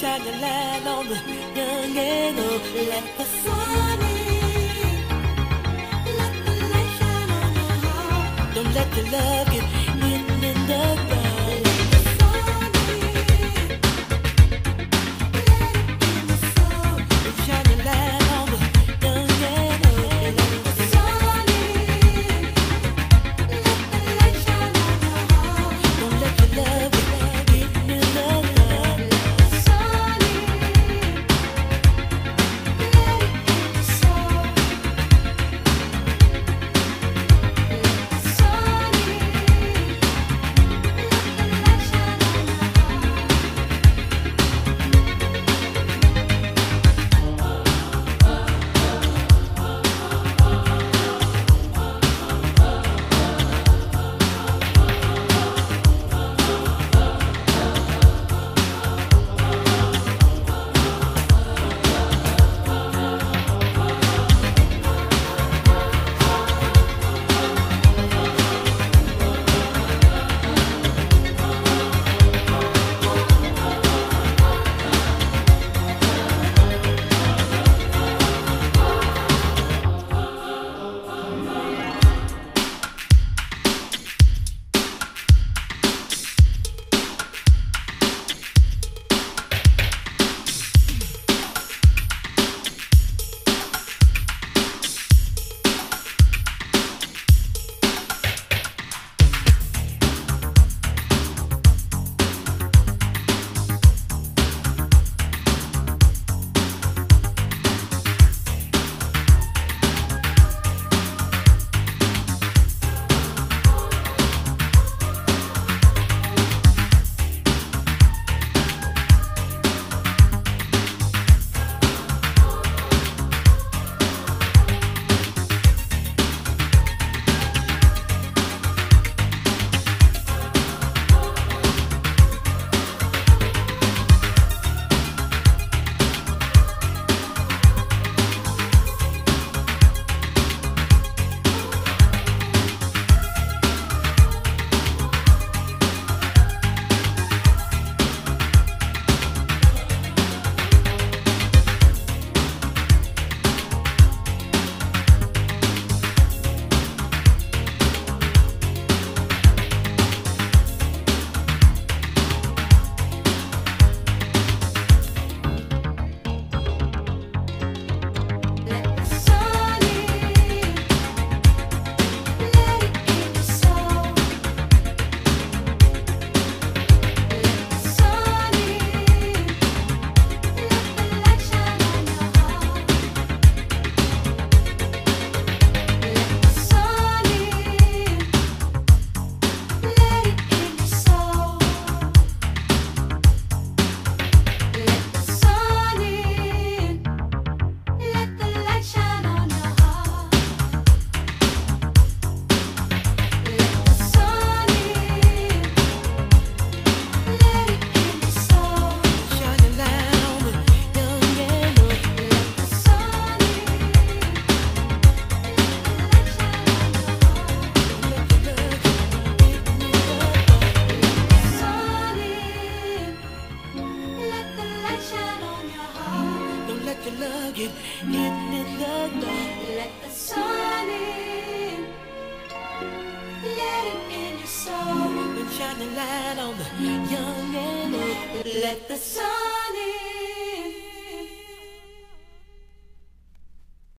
shine a light on the young and old. Let the sun in. Let the light shine on your heart. Don't let the love get in, in the dark. to love it. Let the sun in, let it in your soul. And shine the light on the young and old. Let the sun in.